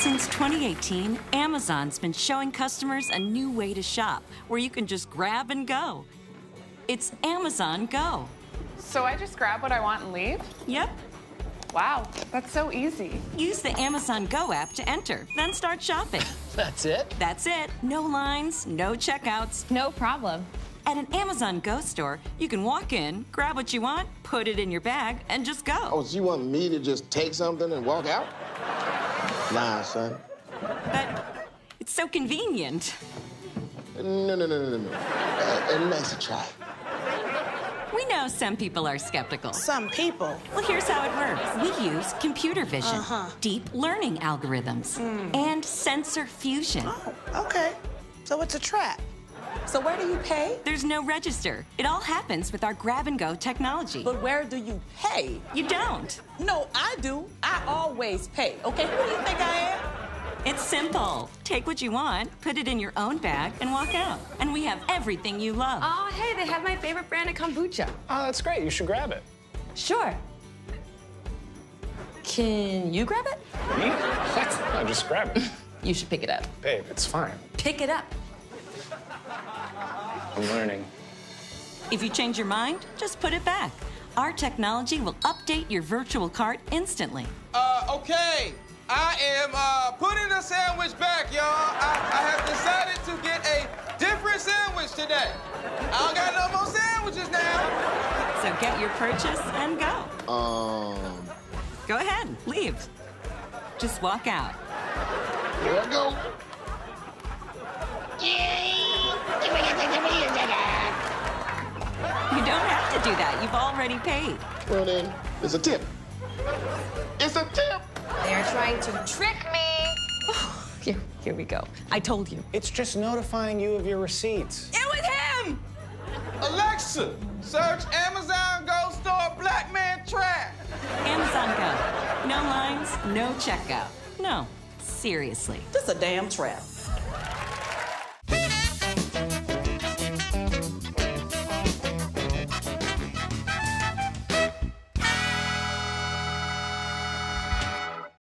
Since 2018, Amazon's been showing customers a new way to shop where you can just grab and go. It's Amazon Go. So I just grab what I want and leave? Yep. Wow, that's so easy. Use the Amazon Go app to enter, then start shopping. That's it? That's it. No lines, no checkouts. No problem. At an Amazon Go store, you can walk in, grab what you want, put it in your bag, and just go. Oh, so you want me to just take something and walk out? Nah, son. But it's so convenient. No, no, no, no, no, no. Uh, a try. We know some people are skeptical. Some people. Well, here's how it works. We use computer vision, Uh-huh. deep learning algorithms, and sensor fusion. Oh, okay. So it's a trap. So where do you pay? There's no register. It all happens with our grab and go technology. But where do you pay? You don't. No, I do. I always pay. Okay, who do you think I am? It's simple. Take what you want, put it in your own bag, and walk out. And we have everything you love. Oh, hey, they have my favorite brand of kombucha. Oh, that's great. You should grab it. Sure. Can you grab it? Me? What? No, just grab it. You should pick it up. Babe, it's fine. Pick it up. I'm learning. If you change your mind, just put it back. Our technology will update your virtual cart instantly. Uh, okay. I am uh, putting the sandwich back, y'all. I, I have decided to get a different sandwich today. I don't got no more sandwiches now. So get your purchase and go. Um, Go ahead, leave. Just walk out. here I go. Do that. You've already paid. Well then, it's a tip. It's a tip. They're trying to trick me. Here, here we go. I told you. It's just notifying you of your receipts. It was him! Alexa, search Amazon Go Store Black Man Trap. Amazon Go. No lines, no checkout. No, seriously. This a damn trap.